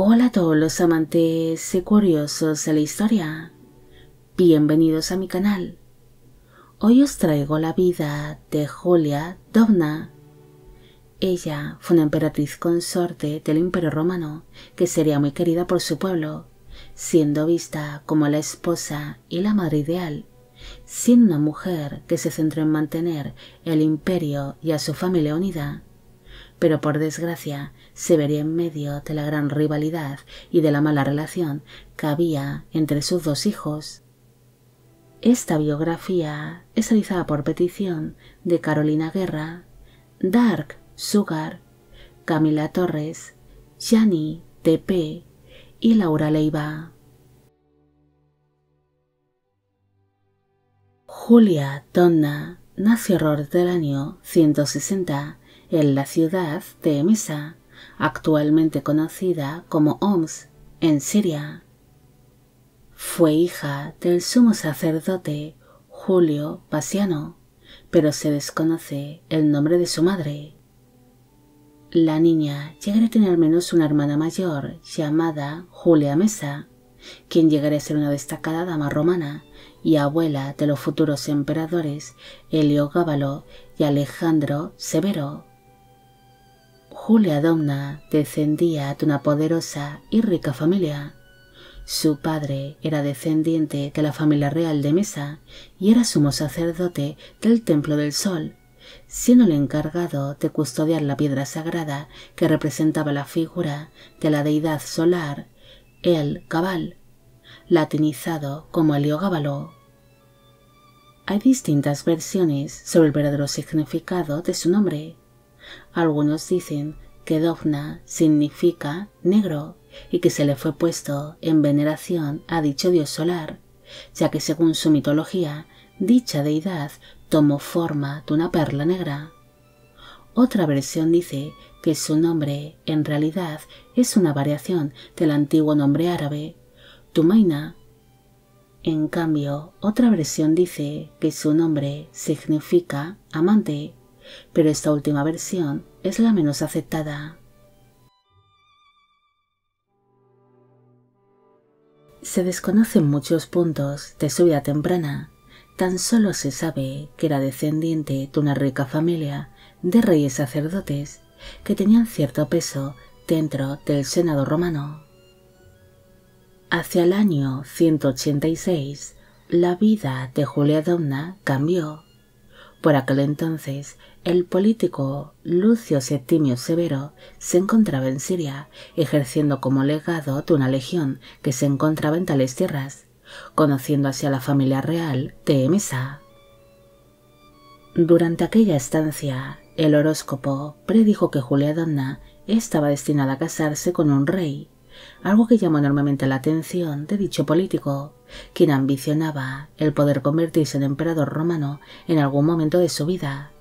Hola a todos los amantes y curiosos de la historia. Bienvenidos a mi canal. Hoy os traigo la vida de Julia Dovna. Ella fue una emperatriz consorte del Imperio Romano que sería muy querida por su pueblo, siendo vista como la esposa y la madre ideal, siendo una mujer que se centró en mantener el imperio y a su familia unida pero por desgracia se vería en medio de la gran rivalidad y de la mala relación que había entre sus dos hijos. Esta biografía es realizada por petición de Carolina Guerra, Dark Sugar, Camila Torres, Yani TP y Laura Leiva. Julia Donna nació alrededor del año 160 en la ciudad de Emesa, actualmente conocida como Homs, en Siria. Fue hija del sumo sacerdote Julio Pasiano, pero se desconoce el nombre de su madre. La niña llegaría a tener al menos una hermana mayor llamada Julia Mesa, quien llegaría a ser una destacada dama romana y abuela de los futuros emperadores Helio Gábalo y Alejandro Severo. Julia Domna descendía de una poderosa y rica familia. Su padre era descendiente de la familia real de Mesa y era sumo sacerdote del Templo del Sol, siendo el encargado de custodiar la piedra sagrada que representaba la figura de la deidad solar, el Cabal, latinizado como Heliogábalo. Hay distintas versiones sobre el verdadero significado de su nombre. Algunos dicen que Dovna significa negro y que se le fue puesto en veneración a dicho dios solar, ya que según su mitología, dicha deidad tomó forma de una perla negra. Otra versión dice que su nombre en realidad es una variación del antiguo nombre árabe, Tumaina. En cambio, otra versión dice que su nombre significa amante pero esta última versión es la menos aceptada. Se desconocen muchos puntos de su vida temprana, tan solo se sabe que era descendiente de una rica familia de reyes sacerdotes que tenían cierto peso dentro del Senado romano. Hacia el año 186, la vida de Julia Domna cambió. Por aquel entonces, el político Lucio Septimio Severo se encontraba en Siria, ejerciendo como legado de una legión que se encontraba en tales tierras, conociendo así a la familia real de Emesa. Durante aquella estancia, el horóscopo predijo que Julia Donna estaba destinada a casarse con un rey, algo que llamó enormemente la atención de dicho político, quien ambicionaba el poder convertirse en emperador romano en algún momento de su vida.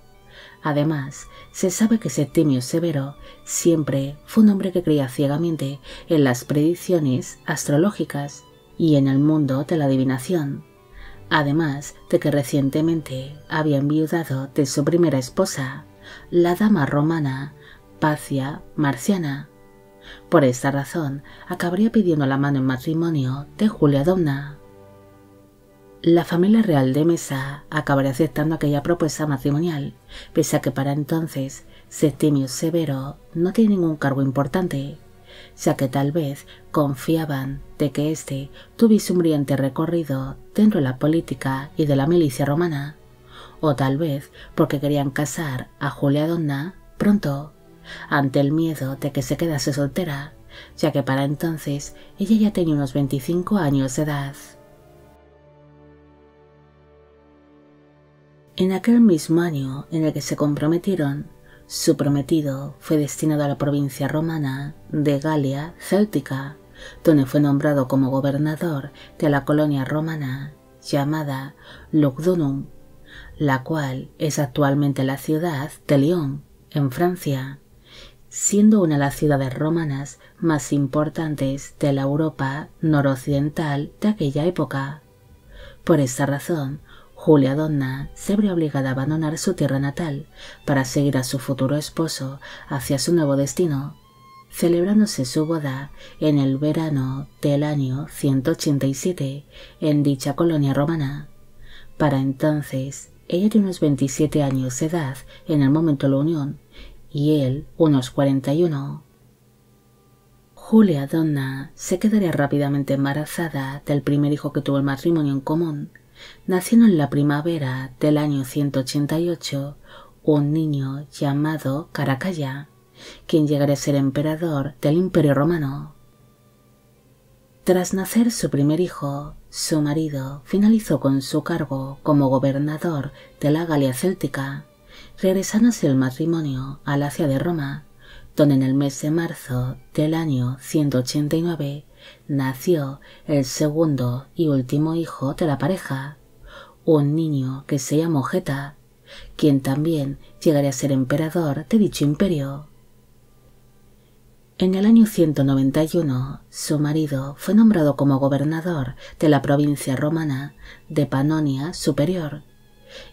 Además, se sabe que Septimio Severo siempre fue un hombre que creía ciegamente en las predicciones astrológicas y en el mundo de la adivinación, además de que recientemente había enviudado de su primera esposa, la dama romana Pacia Marciana. Por esta razón, acabaría pidiendo la mano en matrimonio de Julia Domna. La familia real de Mesa acabaría aceptando aquella propuesta matrimonial, pese a que para entonces Septimio Severo no tiene ningún cargo importante, ya que tal vez confiaban de que éste tuviese un brillante recorrido dentro de la política y de la milicia romana, o tal vez porque querían casar a Julia Donna pronto, ante el miedo de que se quedase soltera, ya que para entonces ella ya tenía unos 25 años de edad. En aquel mismo año en el que se comprometieron, su prometido fue destinado a la provincia romana de Galia Céltica, donde fue nombrado como gobernador de la colonia romana llamada Lugdunum, la cual es actualmente la ciudad de Lyon, en Francia, siendo una de las ciudades romanas más importantes de la Europa noroccidental de aquella época. Por esta razón, Julia Donna se habría obligada a abandonar su tierra natal para seguir a su futuro esposo hacia su nuevo destino. celebrándose su boda en el verano del año 187 en dicha colonia romana. Para entonces, ella tiene unos 27 años de edad en el momento de la unión y él unos 41. Julia Donna se quedaría rápidamente embarazada del primer hijo que tuvo el matrimonio en común. Nació en la primavera del año 188 un niño llamado Caracalla, quien llegaría a ser emperador del Imperio Romano. Tras nacer su primer hijo, su marido finalizó con su cargo como gobernador de la Galia Céltica, regresándose el matrimonio a la ciudad de Roma, donde en el mes de marzo del año 189 nació el segundo y último hijo de la pareja, un niño que se llamó Geta, quien también llegaría a ser emperador de dicho imperio. En el año 191, su marido fue nombrado como gobernador de la provincia romana de Panonia Superior,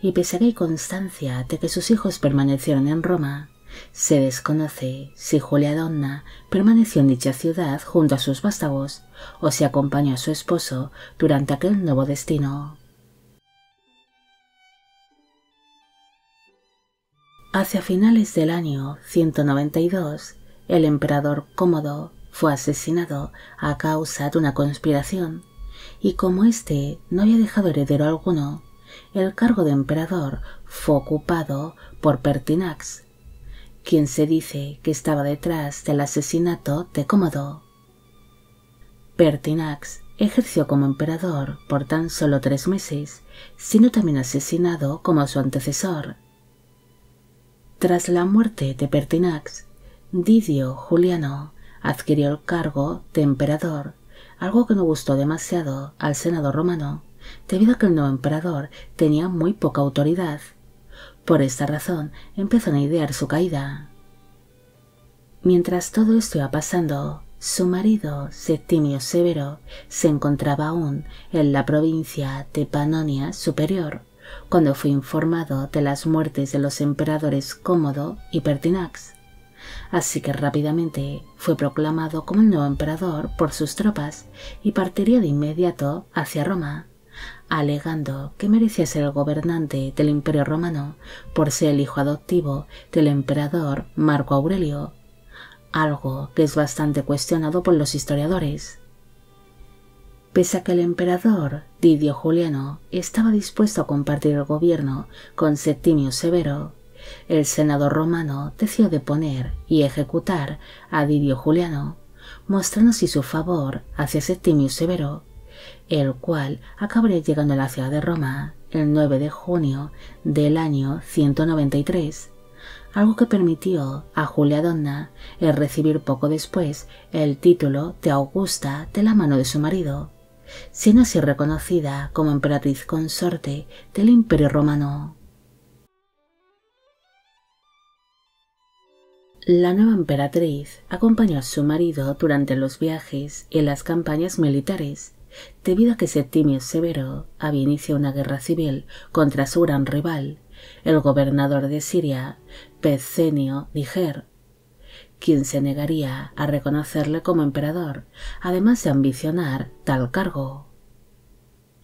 y pese a que hay constancia de que sus hijos permanecieron en Roma, se desconoce si Julia Donna permaneció en dicha ciudad junto a sus vástagos o si acompañó a su esposo durante aquel nuevo destino. Hacia finales del año 192, el emperador Cómodo fue asesinado a causa de una conspiración, y como éste no había dejado heredero alguno, el cargo de emperador fue ocupado por Pertinax, quien se dice que estaba detrás del asesinato de Cómodo. Pertinax ejerció como emperador por tan solo tres meses, siendo también asesinado como su antecesor. Tras la muerte de Pertinax, Didio Juliano adquirió el cargo de emperador, algo que no gustó demasiado al Senado romano, debido a que el nuevo emperador tenía muy poca autoridad. Por esta razón empezó a idear su caída. Mientras todo esto iba pasando, su marido, Septimio Severo, se encontraba aún en la provincia de Panonia Superior, cuando fue informado de las muertes de los emperadores Cómodo y Pertinax así que rápidamente fue proclamado como el nuevo emperador por sus tropas y partiría de inmediato hacia Roma, alegando que merecía ser el gobernante del imperio romano por ser el hijo adoptivo del emperador Marco Aurelio, algo que es bastante cuestionado por los historiadores. Pese a que el emperador Didio Juliano estaba dispuesto a compartir el gobierno con Septimio Severo, el senador romano decidió deponer y ejecutar a Didio Juliano, mostrando así su favor hacia Septimio Severo, el cual acabaría llegando a la ciudad de Roma el 9 de junio del año 193, algo que permitió a Julia Donna el recibir poco después el título de Augusta de la mano de su marido, siendo así reconocida como emperatriz consorte del Imperio Romano. La nueva emperatriz acompañó a su marido durante los viajes y las campañas militares, debido a que Septimio Severo había iniciado una guerra civil contra su gran rival, el gobernador de Siria, Pecenio Niger, quien se negaría a reconocerle como emperador, además de ambicionar tal cargo.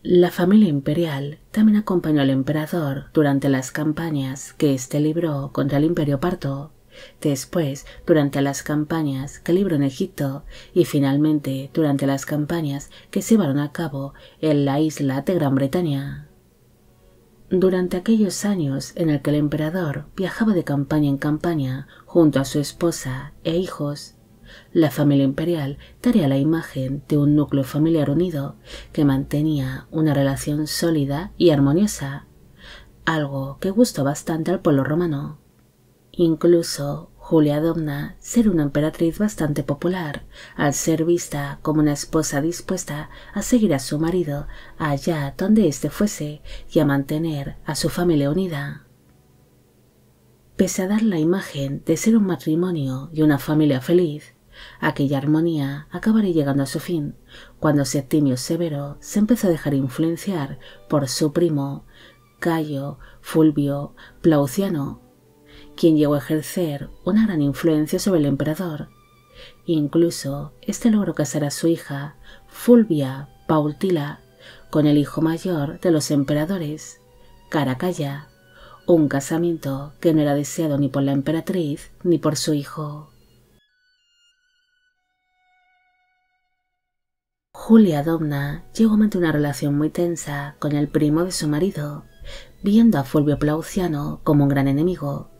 La familia imperial también acompañó al emperador durante las campañas que éste libró contra el imperio parto, después durante las campañas que libró en Egipto y finalmente durante las campañas que se llevaron a cabo en la isla de Gran Bretaña. Durante aquellos años en el que el emperador viajaba de campaña en campaña junto a su esposa e hijos, la familia imperial daría la imagen de un núcleo familiar unido que mantenía una relación sólida y armoniosa, algo que gustó bastante al pueblo romano. Incluso Julia Domna ser una emperatriz bastante popular, al ser vista como una esposa dispuesta a seguir a su marido allá donde éste fuese y a mantener a su familia unida. Pese a dar la imagen de ser un matrimonio y una familia feliz, aquella armonía acabaría llegando a su fin cuando Septimio Severo se empezó a dejar influenciar por su primo Cayo Fulvio Plauciano quien llegó a ejercer una gran influencia sobre el emperador, Incluso este logró casar a su hija, Fulvia Paultila, con el hijo mayor de los emperadores, Caracalla, un casamiento que no era deseado ni por la emperatriz ni por su hijo. Julia Domna llegó a mantener una relación muy tensa con el primo de su marido, viendo a Fulvio Plauciano como un gran enemigo.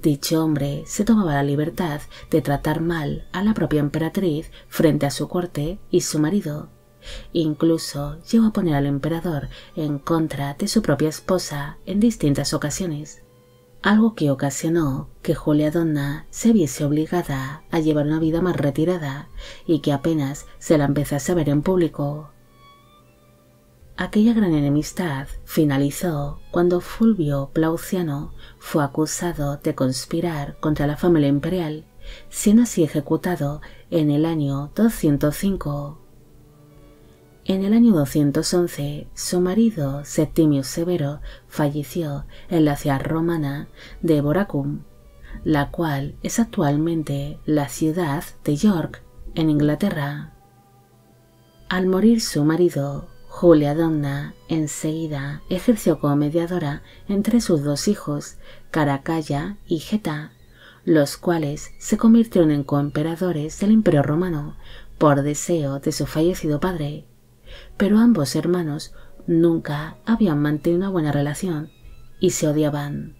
Dicho hombre se tomaba la libertad de tratar mal a la propia emperatriz frente a su corte y su marido. Incluso llegó a poner al emperador en contra de su propia esposa en distintas ocasiones, algo que ocasionó que Julia Donna se viese obligada a llevar una vida más retirada y que apenas se la empezase a ver en público. Aquella gran enemistad finalizó cuando Fulvio Plauciano fue acusado de conspirar contra la familia imperial, siendo así ejecutado en el año 205. En el año 211, su marido Septimio Severo falleció en la ciudad romana de Boracum, la cual es actualmente la ciudad de York, en Inglaterra. Al morir su marido, Julia Donna enseguida ejerció como mediadora entre sus dos hijos, Caracalla y Geta, los cuales se convirtieron en coemperadores del Imperio Romano por deseo de su fallecido padre. Pero ambos hermanos nunca habían mantenido una buena relación y se odiaban.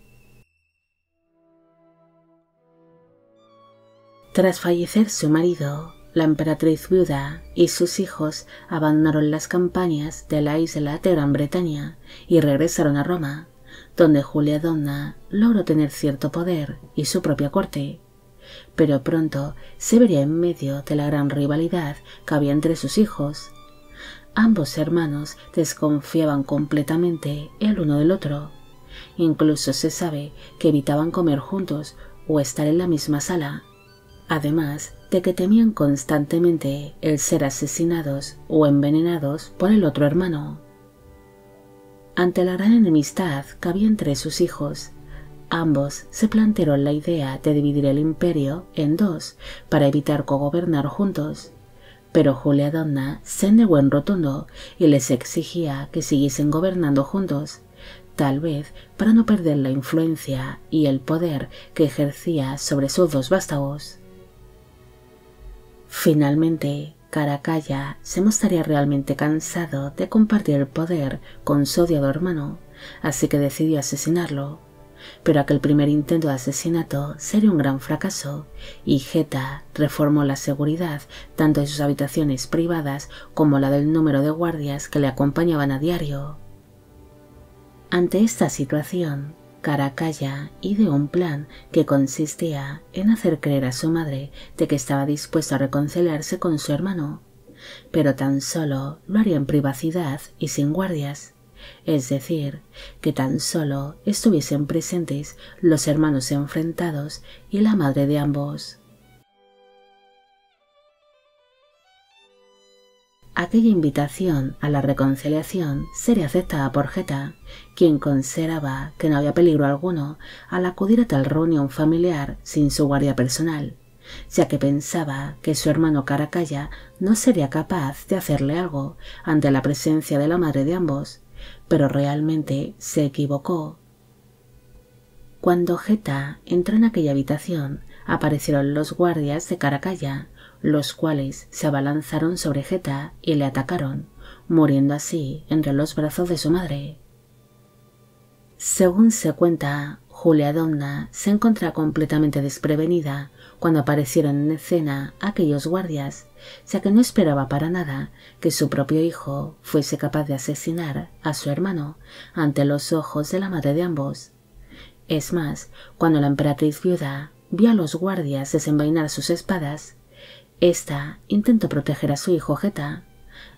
Tras fallecer su marido, la emperatriz viuda y sus hijos abandonaron las campañas de la isla de Gran Bretaña y regresaron a Roma, donde Julia Donna logró tener cierto poder y su propia corte, pero pronto se vería en medio de la gran rivalidad que había entre sus hijos. Ambos hermanos desconfiaban completamente el uno del otro. Incluso se sabe que evitaban comer juntos o estar en la misma sala. Además, de que temían constantemente el ser asesinados o envenenados por el otro hermano. Ante la gran enemistad que había entre sus hijos, ambos se plantearon la idea de dividir el imperio en dos para evitar cogobernar juntos. Pero Julia Donna se negó en rotundo y les exigía que siguiesen gobernando juntos, tal vez para no perder la influencia y el poder que ejercía sobre sus dos vástagos. Finalmente, Caracalla se mostraría realmente cansado de compartir el poder con su odiado hermano, así que decidió asesinarlo. Pero aquel primer intento de asesinato sería un gran fracaso y Geta reformó la seguridad tanto de sus habitaciones privadas como la del número de guardias que le acompañaban a diario. Ante esta situación, Caracalla ideó un plan que consistía en hacer creer a su madre de que estaba dispuesto a reconciliarse con su hermano, pero tan solo lo haría en privacidad y sin guardias, es decir, que tan solo estuviesen presentes los hermanos enfrentados y la madre de ambos. Aquella invitación a la reconciliación sería aceptada por Geta, quien consideraba que no había peligro alguno al acudir a tal reunión familiar sin su guardia personal, ya que pensaba que su hermano Caracalla no sería capaz de hacerle algo ante la presencia de la madre de ambos, pero realmente se equivocó. Cuando Geta entró en aquella habitación, aparecieron los guardias de Caracalla, los cuales se abalanzaron sobre Geta y le atacaron, muriendo así entre los brazos de su madre. Según se cuenta, Julia Donna se encontraba completamente desprevenida cuando aparecieron en escena aquellos guardias, ya que no esperaba para nada que su propio hijo fuese capaz de asesinar a su hermano ante los ojos de la madre de ambos. Es más, cuando la emperatriz viuda vio a los guardias desenvainar sus espadas, esta intentó proteger a su hijo Geta,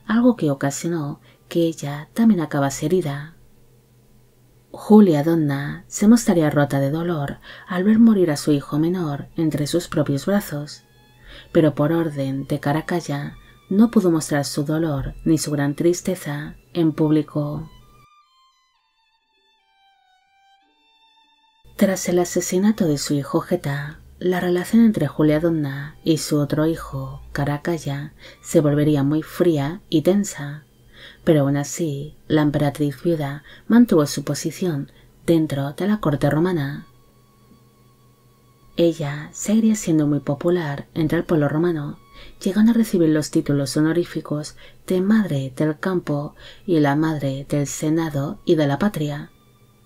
algo que ocasionó que ella también acabase herida. Julia Donna se mostraría rota de dolor al ver morir a su hijo menor entre sus propios brazos, pero por orden de Caracalla no pudo mostrar su dolor ni su gran tristeza en público. Tras el asesinato de su hijo Geta, la relación entre Julia Donna y su otro hijo, Caracalla, se volvería muy fría y tensa, pero aún así la emperatriz viuda mantuvo su posición dentro de la corte romana. Ella seguiría siendo muy popular entre el pueblo romano, llegando a recibir los títulos honoríficos de Madre del Campo y la Madre del Senado y de la Patria,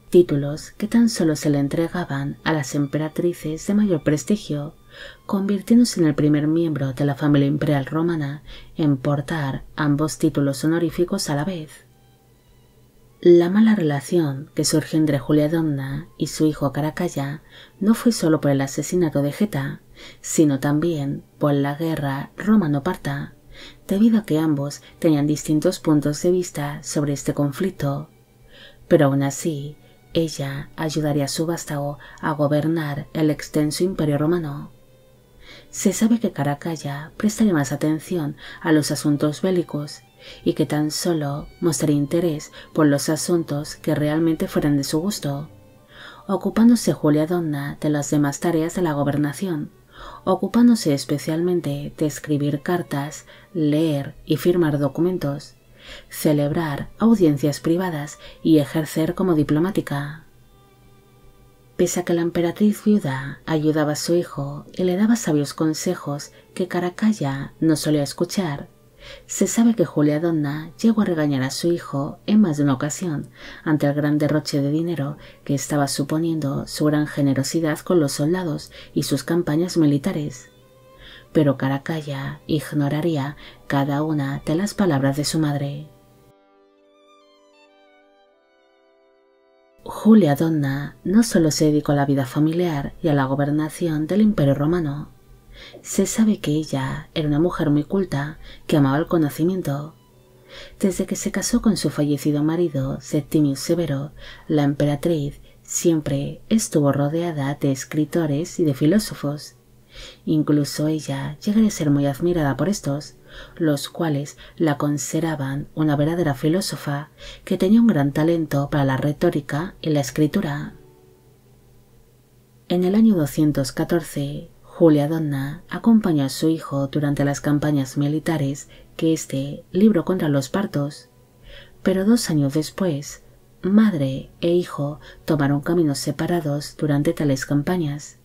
títulos que tan solo se le entregaban a las emperatrices de mayor prestigio, convirtiéndose en el primer miembro de la familia imperial romana en portar ambos títulos honoríficos a la vez. La mala relación que surgió entre Julia Domna y su hijo Caracalla no fue solo por el asesinato de Geta, sino también por la guerra romano-parta, debido a que ambos tenían distintos puntos de vista sobre este conflicto. Pero aún así, ella ayudaría a su vástago a gobernar el extenso imperio romano. Se sabe que Caracalla prestaría más atención a los asuntos bélicos y que tan solo mostraría interés por los asuntos que realmente fueran de su gusto, ocupándose Julia Donna de las demás tareas de la gobernación, ocupándose especialmente de escribir cartas, leer y firmar documentos, celebrar audiencias privadas y ejercer como diplomática. Pese a que la emperatriz viuda ayudaba a su hijo y le daba sabios consejos que Caracalla no solía escuchar, se sabe que Julia Donna llegó a regañar a su hijo en más de una ocasión ante el gran derroche de dinero que estaba suponiendo su gran generosidad con los soldados y sus campañas militares. Pero Caracalla ignoraría cada una de las palabras de su madre. Julia Donna no solo se dedicó a la vida familiar y a la gobernación del Imperio Romano, se sabe que ella era una mujer muy culta que amaba el conocimiento. Desde que se casó con su fallecido marido, Septimius Severo, la emperatriz siempre estuvo rodeada de escritores y de filósofos. Incluso ella llegaría a ser muy admirada por estos, los cuales la consideraban una verdadera filósofa que tenía un gran talento para la retórica y la escritura. En el año 214, Julia Donna acompañó a su hijo durante las campañas militares que éste libró contra los partos, pero dos años después, madre e hijo tomaron caminos separados durante tales campañas.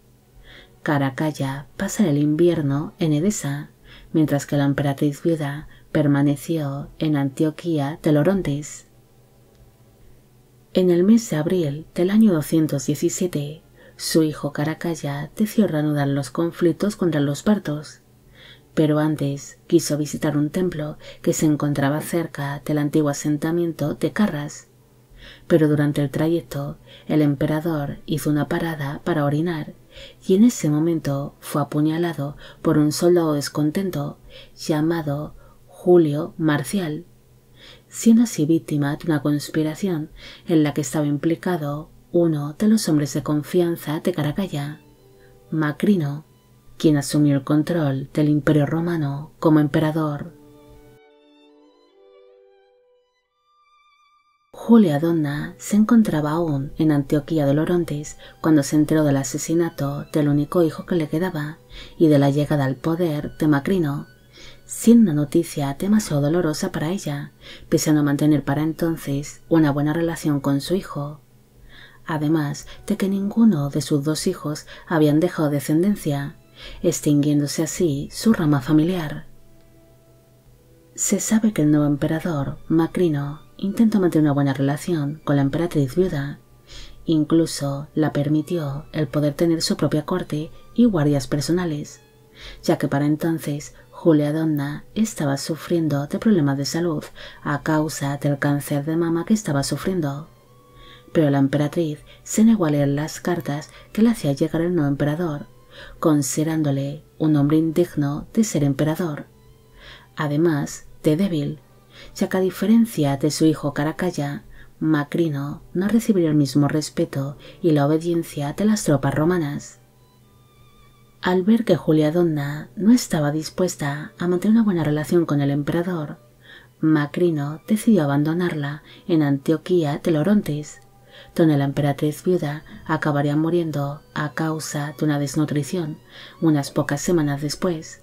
Caracalla pasa el invierno en Edesa, mientras que la emperatriz viuda permaneció en Antioquía de Lorontes. En el mes de abril del año 217, su hijo Caracalla decidió reanudar los conflictos contra los partos, pero antes quiso visitar un templo que se encontraba cerca del antiguo asentamiento de Carras. Pero durante el trayecto, el emperador hizo una parada para orinar y en ese momento fue apuñalado por un soldado descontento llamado Julio Marcial, siendo así víctima de una conspiración en la que estaba implicado uno de los hombres de confianza de Caracalla, Macrino, quien asumió el control del Imperio Romano como emperador. Julia Donna se encontraba aún en Antioquía de Lorontes cuando se enteró del asesinato del único hijo que le quedaba y de la llegada al poder de Macrino, siendo una noticia demasiado dolorosa para ella, no mantener para entonces una buena relación con su hijo además de que ninguno de sus dos hijos habían dejado descendencia, extinguiéndose así su rama familiar. Se sabe que el nuevo emperador, Macrino, intentó mantener una buena relación con la emperatriz viuda. Incluso la permitió el poder tener su propia corte y guardias personales, ya que para entonces Julia Donna estaba sufriendo de problemas de salud a causa del cáncer de mama que estaba sufriendo pero la emperatriz se negó a leer las cartas que le hacía llegar el nuevo emperador, considerándole un hombre indigno de ser emperador, además de débil, ya que a diferencia de su hijo Caracalla, Macrino no recibiría el mismo respeto y la obediencia de las tropas romanas. Al ver que Julia Donna no estaba dispuesta a mantener una buena relación con el emperador, Macrino decidió abandonarla en Antioquía de Lorontes donde la emperatriz viuda acabaría muriendo a causa de una desnutrición unas pocas semanas después,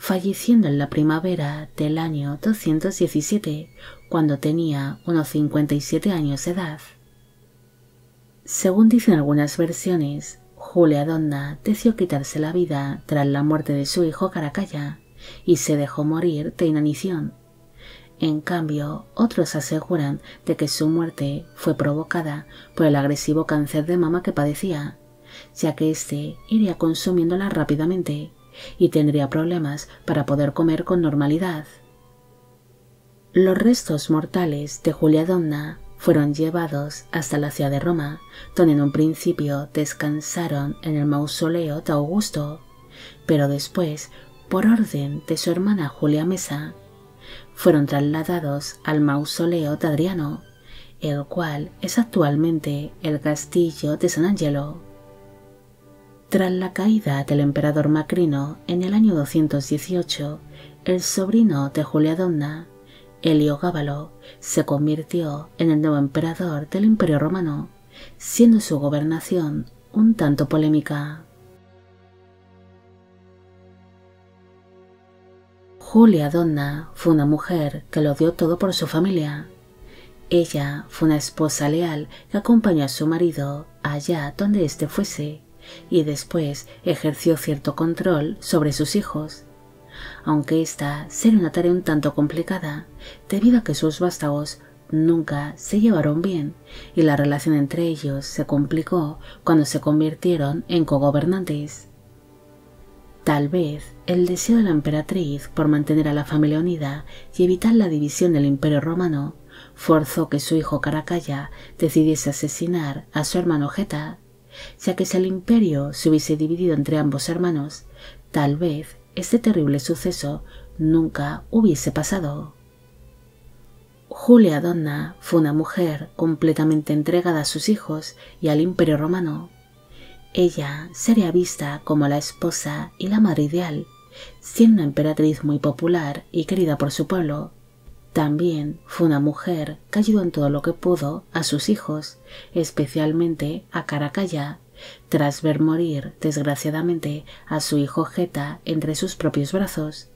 falleciendo en la primavera del año 217 cuando tenía unos 57 años de edad. Según dicen algunas versiones, Julia Donna decidió quitarse la vida tras la muerte de su hijo Caracalla y se dejó morir de inanición. En cambio, otros aseguran de que su muerte fue provocada por el agresivo cáncer de mama que padecía, ya que éste iría consumiéndola rápidamente y tendría problemas para poder comer con normalidad. Los restos mortales de Julia Donna fueron llevados hasta la ciudad de Roma, donde en un principio descansaron en el mausoleo de Augusto, pero después, por orden de su hermana Julia Mesa, fueron trasladados al mausoleo de Adriano, el cual es actualmente el castillo de San Angelo. Tras la caída del emperador Macrino en el año 218, el sobrino de Julia Donna, Helio Gábalo, se convirtió en el nuevo emperador del Imperio Romano, siendo su gobernación un tanto polémica. Julia Donna fue una mujer que lo dio todo por su familia. Ella fue una esposa leal que acompañó a su marido allá donde éste fuese y después ejerció cierto control sobre sus hijos, aunque esta sería una tarea un tanto complicada debido a que sus vástagos nunca se llevaron bien y la relación entre ellos se complicó cuando se convirtieron en cogobernantes. Tal vez el deseo de la emperatriz por mantener a la familia unida y evitar la división del imperio romano forzó que su hijo Caracalla decidiese asesinar a su hermano Geta, ya que si el imperio se hubiese dividido entre ambos hermanos, tal vez este terrible suceso nunca hubiese pasado. Julia Donna fue una mujer completamente entregada a sus hijos y al imperio romano ella sería vista como la esposa y la madre ideal, siendo una emperatriz muy popular y querida por su pueblo. También fue una mujer que ayudó en todo lo que pudo a sus hijos, especialmente a Caracalla, tras ver morir desgraciadamente a su hijo Geta entre sus propios brazos,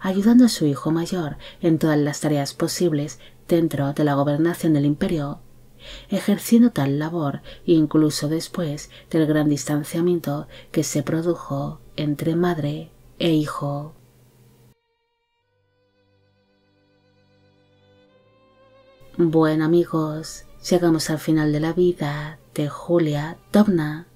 ayudando a su hijo mayor en todas las tareas posibles dentro de la gobernación del imperio ejerciendo tal labor incluso después del gran distanciamiento que se produjo entre madre e hijo. Bueno amigos, llegamos al final de la vida de Julia Dobna.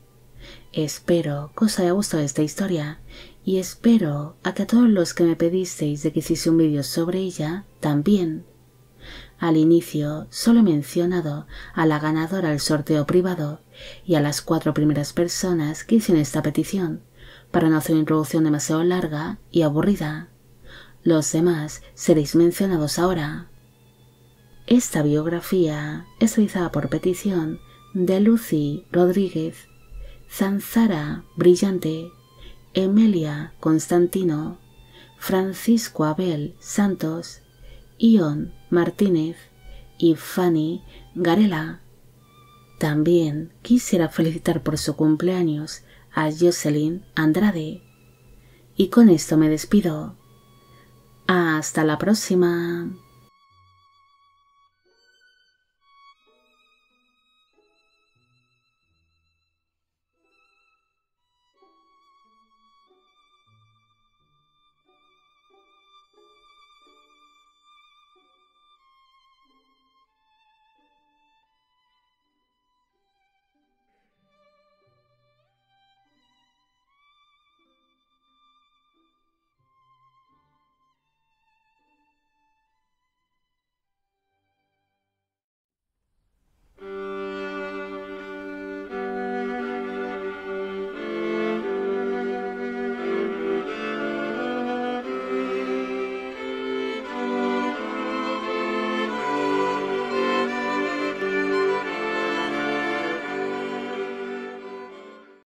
Espero que os haya gustado esta historia y espero a que a todos los que me pedisteis de que hiciese un vídeo sobre ella también al inicio solo he mencionado a la ganadora del sorteo privado y a las cuatro primeras personas que hicieron esta petición, para no hacer una introducción demasiado larga y aburrida. Los demás seréis mencionados ahora. Esta biografía es realizada por petición de Lucy Rodríguez, Zanzara Brillante, Emilia Constantino, Francisco Abel Santos, Ion Martínez y Fanny Garela. También quisiera felicitar por su cumpleaños a Jocelyn Andrade. Y con esto me despido. Hasta la próxima.